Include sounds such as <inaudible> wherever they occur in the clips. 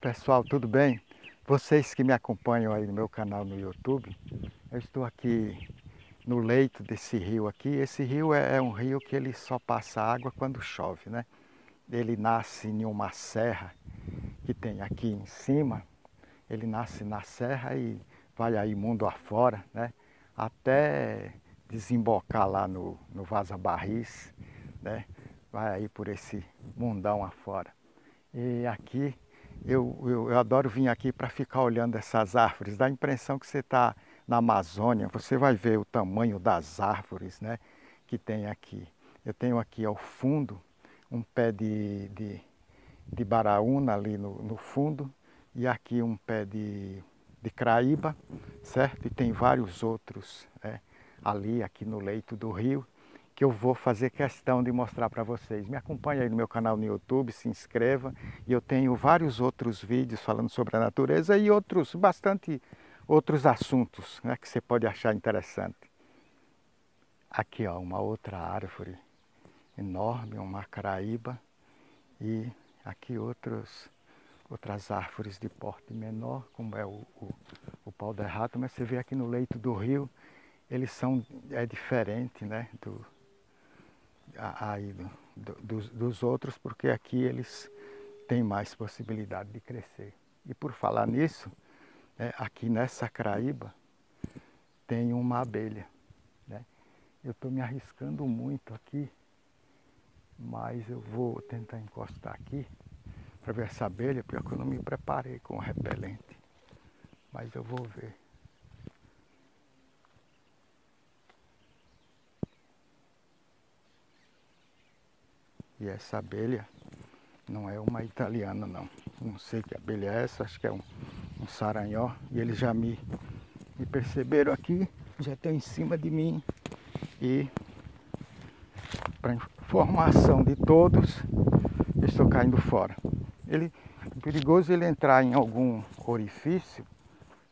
Pessoal, tudo bem? Vocês que me acompanham aí no meu canal no YouTube, eu estou aqui no leito desse rio aqui. Esse rio é, é um rio que ele só passa água quando chove, né? Ele nasce em uma serra que tem aqui em cima. Ele nasce na serra e vai aí mundo afora, né? Até desembocar lá no, no Vaza Barris, né? Vai aí por esse mundão afora. E aqui eu, eu, eu adoro vir aqui para ficar olhando essas árvores. Dá a impressão que você está na Amazônia. Você vai ver o tamanho das árvores né, que tem aqui. Eu tenho aqui ao fundo um pé de, de, de baraúna ali no, no fundo e aqui um pé de, de craíba, certo? E tem vários outros né, ali, aqui no leito do rio que eu vou fazer questão de mostrar para vocês. Me acompanhe aí no meu canal no YouTube, se inscreva. E eu tenho vários outros vídeos falando sobre a natureza e outros, bastante outros assuntos né, que você pode achar interessante. Aqui ó, uma outra árvore enorme, uma caraíba. E aqui outros, outras árvores de porte menor, como é o, o, o pau de rato, mas você vê aqui no leito do rio, eles são, é diferente né, do, aí do, dos, dos outros, porque aqui eles têm mais possibilidade de crescer. E por falar nisso, é, aqui nessa craíba tem uma abelha. Né? Eu estou me arriscando muito aqui, mas eu vou tentar encostar aqui para ver essa abelha, porque eu não me preparei com o repelente. Mas eu vou ver. E essa abelha não é uma italiana não. Não sei que abelha é essa, acho que é um, um saranhó. E eles já me, me perceberam aqui, já estão em cima de mim. E para informação de todos, estou caindo fora. Ele, é perigoso ele entrar em algum orifício,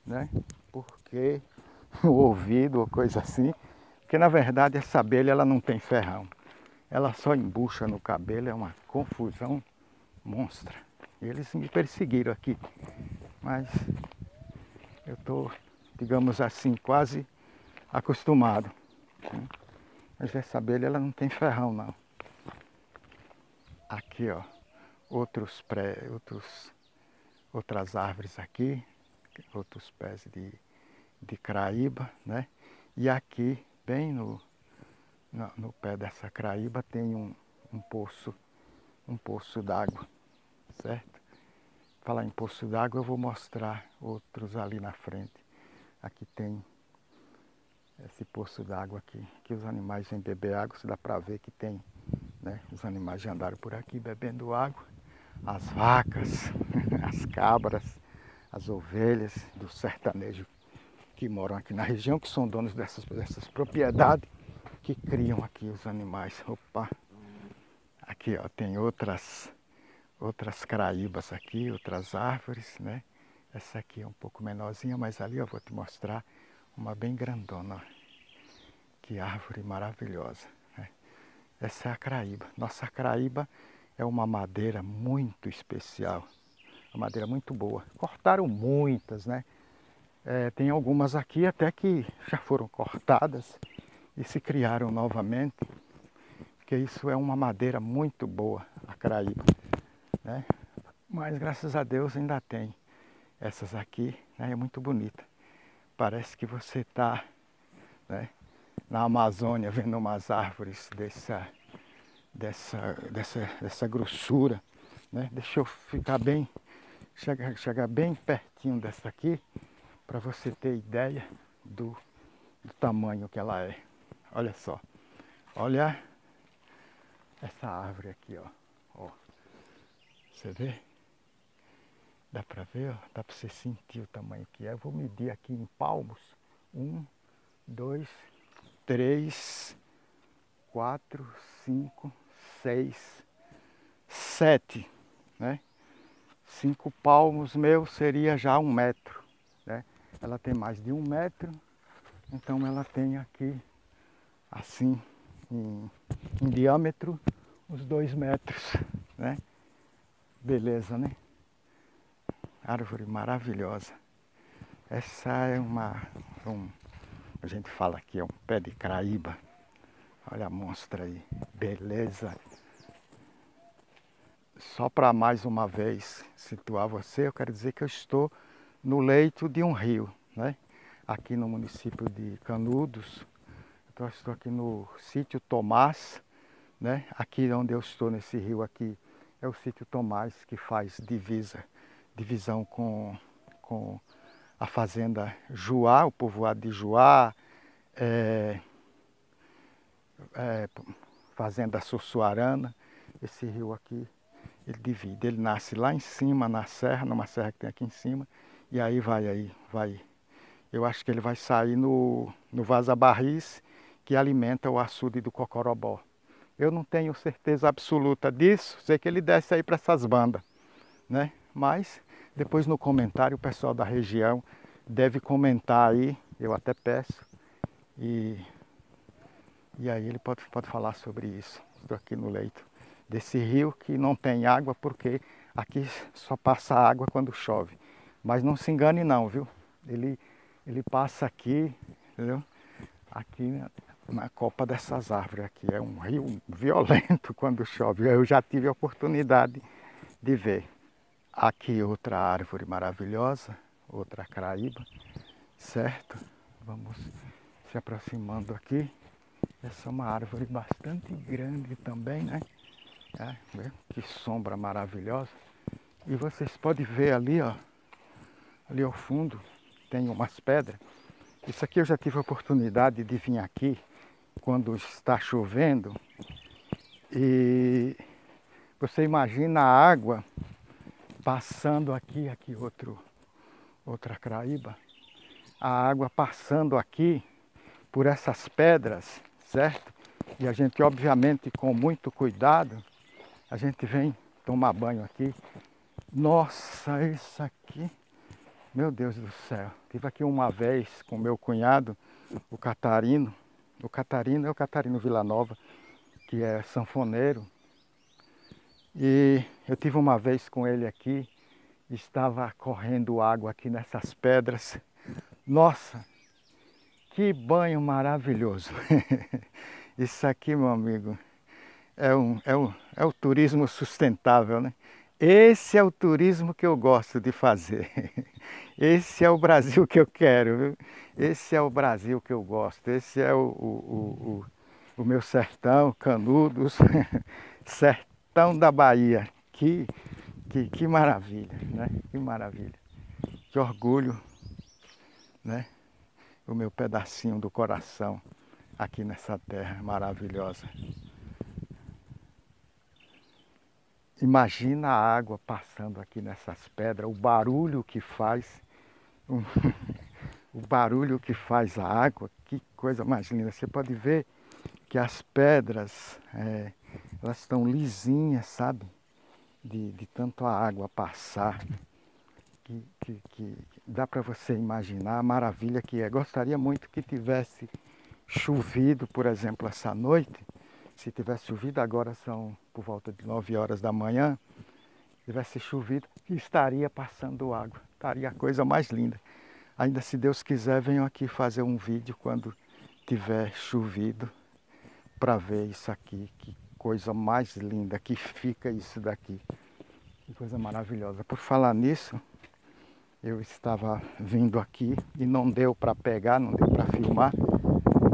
né? Porque <laughs> o ouvido ou coisa assim, porque na verdade essa abelha ela não tem ferrão ela só embucha no cabelo, é uma confusão monstra. Eles me perseguiram aqui, mas eu estou, digamos assim, quase acostumado. Mas essa abelha ela não tem ferrão não. Aqui ó, outros pré, outros, outras árvores aqui, outros pés de, de craíba, né? E aqui, bem no, no, no pé dessa craíba tem um, um poço, um poço d'água, certo? Falar em poço d'água, eu vou mostrar outros ali na frente. Aqui tem esse poço d'água aqui, que os animais vêm beber água, se dá para ver que tem, né? Os animais já andaram por aqui bebendo água. As vacas, <laughs> as cabras, as ovelhas do sertanejo que moram aqui na região, que são donos dessas, dessas propriedades que criam aqui os animais. Opa! Aqui ó, tem outras, outras caraíbas aqui, outras árvores, né? Essa aqui é um pouco menorzinha, mas ali eu vou te mostrar uma bem grandona. Que árvore maravilhosa. Né? Essa é a caraíba. Nossa caraíba é uma madeira muito especial. Uma madeira muito boa. Cortaram muitas, né? É, tem algumas aqui até que já foram cortadas e se criaram novamente, porque isso é uma madeira muito boa, a caraíba. Né? Mas graças a Deus ainda tem essas aqui, né? é muito bonita. Parece que você está né, na Amazônia vendo umas árvores dessa, dessa, dessa, dessa grossura. Né? Deixa eu ficar bem, chegar, chegar bem pertinho dessa aqui, para você ter ideia do, do tamanho que ela é. Olha só. Olha essa árvore aqui, ó. ó. Você vê? Dá pra ver, ó? Dá pra você sentir o tamanho que é. Eu vou medir aqui em palmos. Um, dois, três, quatro, cinco, seis, sete, né? Cinco palmos meu seria já um metro, né? Ela tem mais de um metro, então ela tem aqui assim em, em diâmetro uns dois metros, né? Beleza, né? árvore maravilhosa. Essa é uma, um, a gente fala que é um pé de craíba. Olha a mostra aí, beleza. Só para mais uma vez situar você, eu quero dizer que eu estou no leito de um rio, né? Aqui no município de Canudos. Então eu estou aqui no sítio Tomás, né? Aqui onde eu estou nesse rio aqui é o sítio Tomás que faz divisa, divisão com, com a fazenda Juá, o povoado de Juá, é, é, fazenda Sussuarana, esse rio aqui, ele divide, ele nasce lá em cima, na serra, numa serra que tem aqui em cima, e aí vai aí, vai. Eu acho que ele vai sair no, no Vaza Barris, que alimenta o açude do Cocorobó. Eu não tenho certeza absoluta disso, sei que ele desce aí para essas bandas, né? Mas depois no comentário o pessoal da região deve comentar aí, eu até peço, e, e aí ele pode, pode falar sobre isso. Estou aqui no leito desse rio que não tem água porque aqui só passa água quando chove. Mas não se engane não, viu? Ele, ele passa aqui, entendeu? Aqui na copa dessas árvores aqui. É um rio violento <laughs> quando chove. Eu já tive a oportunidade de ver. Aqui outra árvore maravilhosa, outra craíba, certo? Vamos se aproximando aqui. Essa é uma árvore bastante grande também, né? É, que sombra maravilhosa. E vocês podem ver ali, ó, ali ao fundo, tem umas pedras. Isso aqui eu já tive a oportunidade de vir aqui quando está chovendo e você imagina a água passando aqui, aqui outro, outra craíba, a água passando aqui por essas pedras, certo? E a gente, obviamente, com muito cuidado, a gente vem tomar banho aqui. Nossa, isso aqui, meu Deus do céu. Tive aqui uma vez com meu cunhado, o Catarino, o Catarino é o Catarino Nova, que é sanfoneiro. E eu tive uma vez com ele aqui, estava correndo água aqui nessas pedras. Nossa, que banho maravilhoso! <laughs> Isso aqui, meu amigo, é, um, é, um, é o turismo sustentável, né? Esse é o turismo que eu gosto de fazer. <laughs> Esse é o Brasil que eu quero, viu? Esse é o Brasil que eu gosto. Esse é o, o, o, o meu sertão, Canudos, <laughs> sertão da Bahia. Que, que, que maravilha, né? Que maravilha. Que orgulho, né? O meu pedacinho do coração aqui nessa terra maravilhosa. Imagina a água passando aqui nessas pedras, o barulho que faz, <laughs> o barulho que faz a água, que coisa mais linda. Você pode ver que as pedras, é, elas estão lisinhas, sabe? De, de tanto a água passar. Que, que, que dá para você imaginar a maravilha que é. Gostaria muito que tivesse chovido, por exemplo, essa noite se tivesse chovido, agora são por volta de 9 horas da manhã, tivesse chovido, estaria passando água. Estaria a coisa mais linda. Ainda se Deus quiser, venho aqui fazer um vídeo quando tiver chovido para ver isso aqui. Que coisa mais linda que fica isso daqui. Que coisa maravilhosa. Por falar nisso, eu estava vindo aqui e não deu para pegar, não deu para filmar,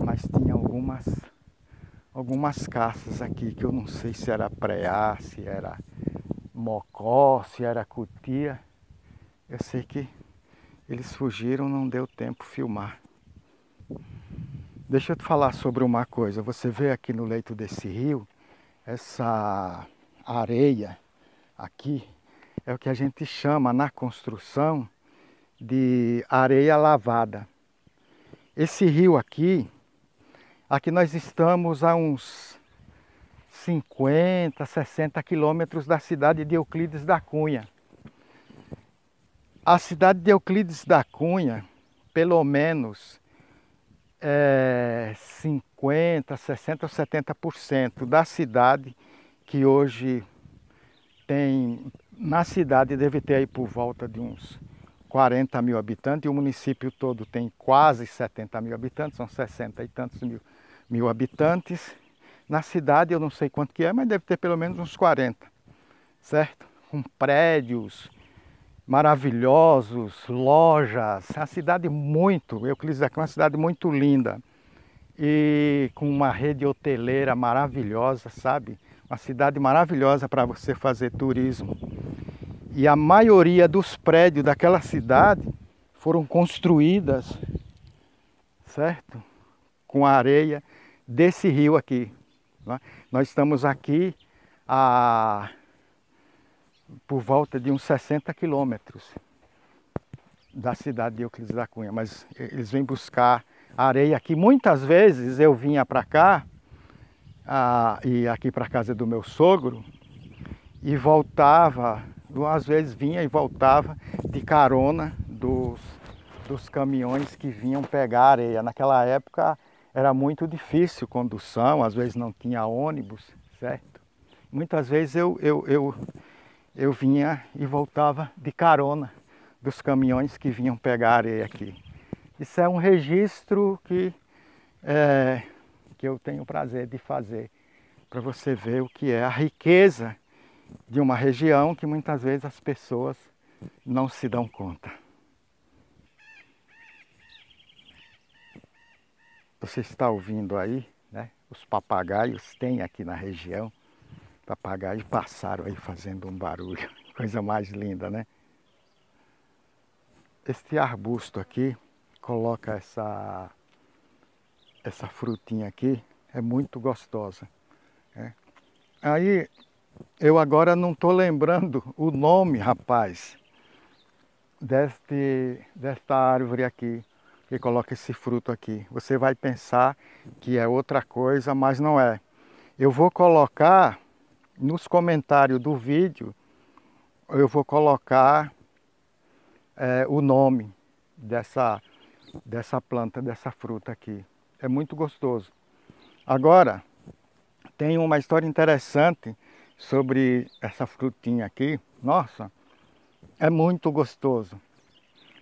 mas tinha algumas algumas caças aqui que eu não sei se era preá, se era mocó, se era cutia. Eu sei que eles fugiram, não deu tempo filmar. Deixa eu te falar sobre uma coisa. Você vê aqui no leito desse rio, essa areia aqui é o que a gente chama na construção de areia lavada. Esse rio aqui, Aqui nós estamos a uns 50, 60 quilômetros da cidade de Euclides da Cunha. A cidade de Euclides da Cunha, pelo menos é, 50, 60 ou 70% da cidade que hoje tem Na cidade deve ter aí por volta de uns 40 mil habitantes e o município todo tem quase 70 mil habitantes, são 60 e tantos mil, mil habitantes. Na cidade eu não sei quanto que é, mas deve ter pelo menos uns 40, certo? Com prédios maravilhosos, lojas, é uma cidade muito, eu quis dizer que é uma cidade muito linda e com uma rede hoteleira maravilhosa, sabe? Uma cidade maravilhosa para você fazer turismo. E a maioria dos prédios daquela cidade foram construídas, certo? Com areia desse rio aqui. Né? Nós estamos aqui a por volta de uns 60 quilômetros da cidade de Euclides da Cunha, mas eles vêm buscar areia aqui. Muitas vezes eu vinha para cá, ah, e aqui para casa do meu sogro, e voltava, às vezes vinha e voltava de carona dos, dos caminhões que vinham pegar areia. Naquela época era muito difícil condução, às vezes não tinha ônibus, certo? Muitas vezes eu, eu, eu, eu vinha e voltava de carona dos caminhões que vinham pegar areia aqui. Isso é um registro que, é, que eu tenho o prazer de fazer para você ver o que é a riqueza de uma região que muitas vezes as pessoas não se dão conta. Você está ouvindo aí, né? Os papagaios tem aqui na região. Papagaios passaram aí fazendo um barulho. <laughs> Coisa mais linda, né? Este arbusto aqui coloca essa, essa frutinha aqui, é muito gostosa. Né? Aí eu agora não estou lembrando o nome, rapaz, deste, desta árvore aqui, que coloca esse fruto aqui. Você vai pensar que é outra coisa, mas não é. Eu vou colocar nos comentários do vídeo, eu vou colocar é, o nome dessa dessa planta, dessa fruta aqui. É muito gostoso. Agora, tem uma história interessante sobre essa frutinha aqui. Nossa, é muito gostoso.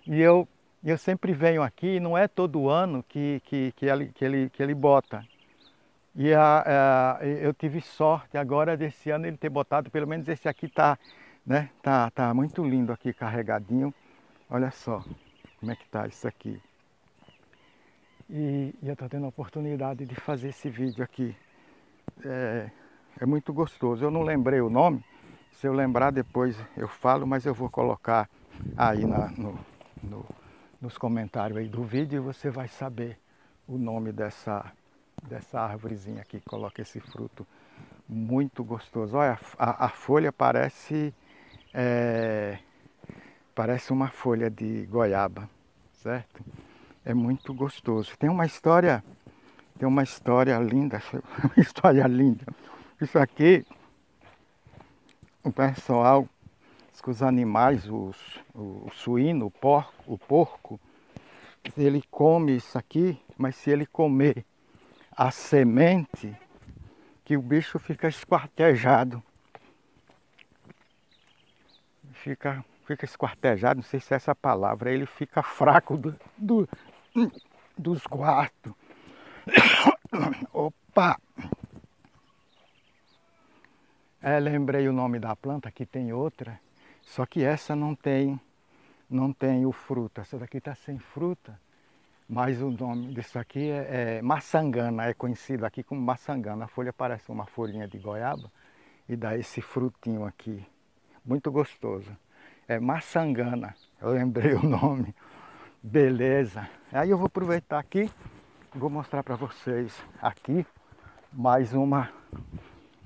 E eu, eu sempre venho aqui, não é todo ano que, que, que, ele, que, ele, que ele bota. E a, a, eu tive sorte agora desse ano ele ter botado, pelo menos esse aqui tá, né, tá, tá muito lindo aqui, carregadinho. Olha só como é que tá isso aqui. E, e eu estou tendo a oportunidade de fazer esse vídeo aqui. É, é muito gostoso. Eu não lembrei o nome. Se eu lembrar depois eu falo, mas eu vou colocar aí na, no, no, nos comentários aí do vídeo e você vai saber o nome dessa, dessa árvorezinha aqui que coloca esse fruto muito gostoso. Olha, a, a folha parece é, parece uma folha de goiaba, certo? é muito gostoso. Tem uma história, tem uma história linda, <laughs> uma história linda. Isso aqui, o pessoal, os animais, os, o, o suíno, o porco, o porco, ele come isso aqui, mas se ele comer a semente, que o bicho fica esquartejado. Fica, fica esquartejado, não sei se é essa palavra, ele fica fraco do, do, dos quartos. <coughs> Opa! É, lembrei o nome da planta, aqui tem outra, só que essa não tem, não tem o fruto. Essa daqui está sem fruta, mas o nome disso aqui é, é maçangana, é conhecido aqui como maçangana. A folha parece uma folhinha de goiaba e dá esse frutinho aqui, muito gostoso. É maçangana, eu lembrei o nome. Beleza. Aí eu vou aproveitar aqui, vou mostrar para vocês aqui mais uma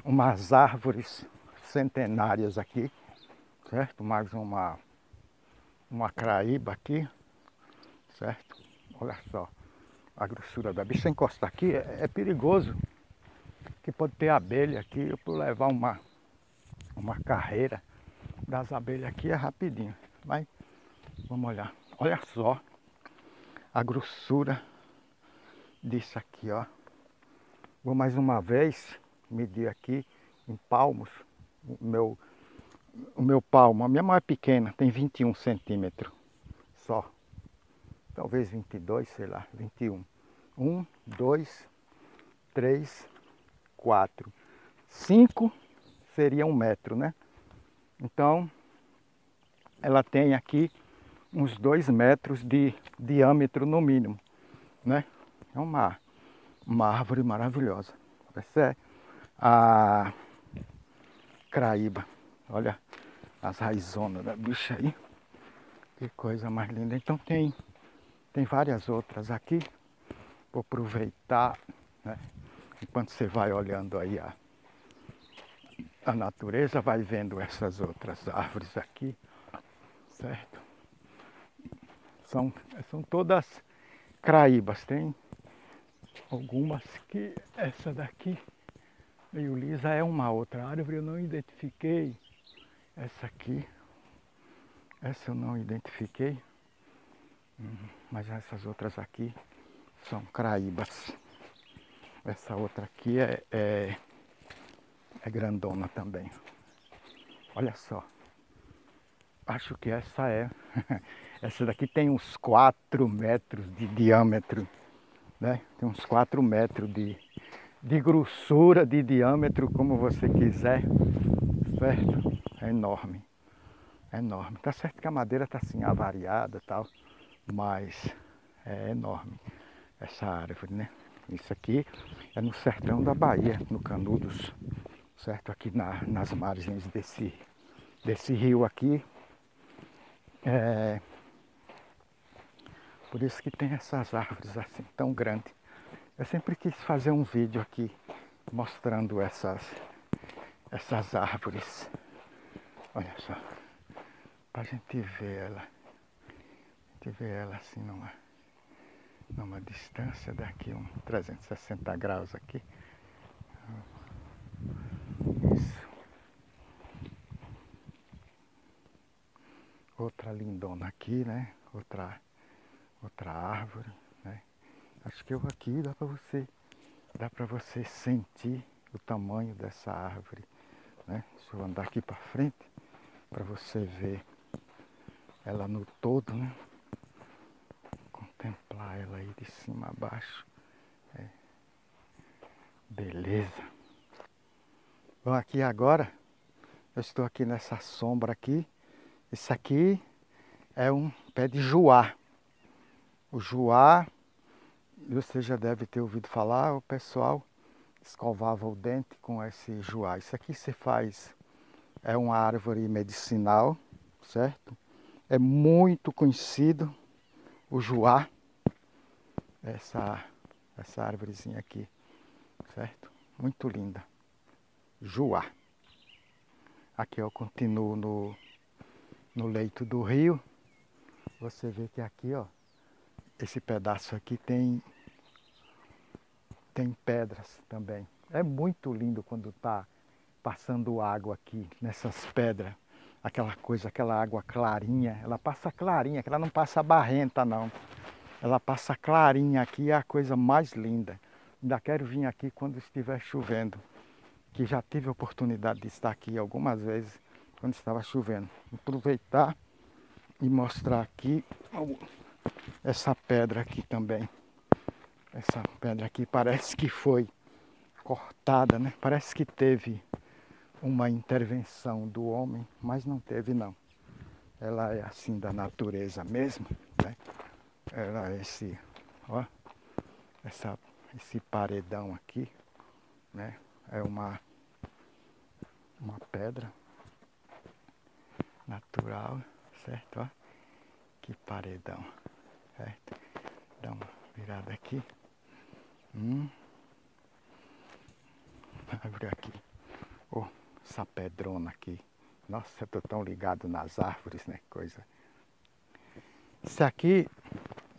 umas árvores centenárias aqui, certo? Mais uma uma craíba aqui, certo? Olha só a grossura da bicha. Se encostar aqui é, é perigoso, que pode ter abelha aqui. Eu vou levar uma uma carreira das abelhas aqui é rapidinho, mas vamos olhar. Olha só a grossura disso aqui, ó. Vou mais uma vez medir aqui em palmos meu, o meu palmo, a minha mão é pequena, tem 21 centímetros só. Talvez 22, sei lá, 21. 1, 2, 3, 4. 5 seria um metro, né? Então, ela tem aqui uns 2 metros de diâmetro no mínimo, né? É uma, uma árvore maravilhosa. Essa é a craíba. Olha as raizonas da bicha aí. Que coisa mais linda. Então tem, tem várias outras aqui. Vou aproveitar, né? Enquanto você vai olhando aí a, a natureza, vai vendo essas outras árvores aqui, certo? São, são todas craíbas, tem algumas que essa daqui meio lisa é uma outra árvore, eu não identifiquei essa aqui, essa eu não identifiquei, hum, mas essas outras aqui são craíbas. Essa outra aqui é, é, é grandona também. Olha só. Acho que essa é. <laughs> essa daqui tem uns 4 metros de diâmetro. Né? Tem uns 4 metros de, de grossura, de diâmetro, como você quiser. Certo? É enorme. É enorme. Tá certo que a madeira está assim avariada e tal, mas é enorme essa árvore, né? Isso aqui é no sertão da Bahia, no Canudos, certo? Aqui na, nas margens desse, desse rio aqui. É, por isso que tem essas árvores assim tão grandes. Eu sempre quis fazer um vídeo aqui mostrando essas, essas árvores. Olha só. Pra gente ver ela. A gente ver ela assim numa, numa distância daqui, um 360 graus aqui. Isso. Outra lindona aqui, né? Outra, outra árvore, né? Acho que eu aqui dá para você, dá para você sentir o tamanho dessa árvore, né? Se eu andar aqui para frente, para você ver ela no todo, né? Contemplar ela aí de cima a baixo. É. Beleza. Bom, aqui agora, eu estou aqui nessa sombra aqui. Isso aqui é um pé de juá. O juá, você já deve ter ouvido falar, o pessoal escovava o dente com esse juá. Isso aqui se faz é uma árvore medicinal, certo? É muito conhecido o juá, essa, essa árvorezinha aqui, certo? Muito linda. Juá. Aqui eu continuo no, no leito do rio. Você vê que aqui, ó, esse pedaço aqui tem tem pedras também. É muito lindo quando está passando água aqui nessas pedras. Aquela coisa, aquela água clarinha. Ela passa clarinha, que ela não passa barrenta não. Ela passa clarinha aqui, é a coisa mais linda. Ainda quero vir aqui quando estiver chovendo. Que já tive a oportunidade de estar aqui algumas vezes quando estava chovendo. Aproveitar e mostrar aqui essa pedra aqui também. Essa pedra aqui parece que foi cortada, né? Parece que teve uma intervenção do homem, mas não teve não. Ela é assim da natureza mesmo, né? Ela é esse, ó, essa, esse paredão aqui, né? É uma, uma pedra natural, certo? Ó, que paredão, certo? Dá uma virada aqui. Hum. <laughs> Abre aqui. Essa pedrona aqui. Nossa, eu tô tão ligado nas árvores, né? Coisa. Isso aqui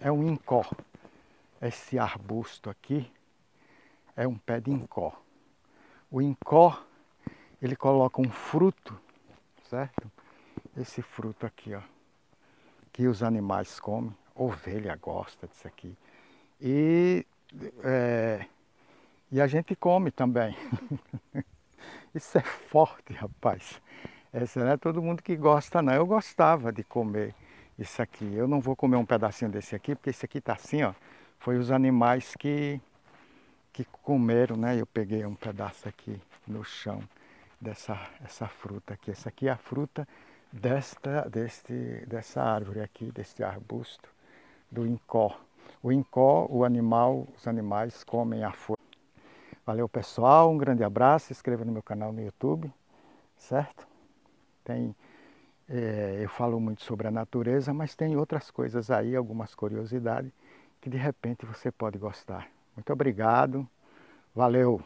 é um incó. Esse arbusto aqui é um pé de incó. O incó, ele coloca um fruto, certo? Esse fruto aqui, ó. Que os animais comem. Ovelha gosta disso aqui. E, é, e a gente come também. <laughs> Isso é forte, rapaz. Essa não é todo mundo que gosta, não. Eu gostava de comer isso aqui. Eu não vou comer um pedacinho desse aqui, porque esse aqui tá assim, ó. Foi os animais que, que comeram, né? Eu peguei um pedaço aqui no chão dessa essa fruta aqui. Essa aqui é a fruta desta, deste, dessa árvore aqui, deste arbusto, do incó. O incó, o animal, os animais comem a folha. Valeu pessoal, um grande abraço, se inscreva no meu canal no YouTube, certo? Tem, é, eu falo muito sobre a natureza, mas tem outras coisas aí, algumas curiosidades, que de repente você pode gostar. Muito obrigado, valeu!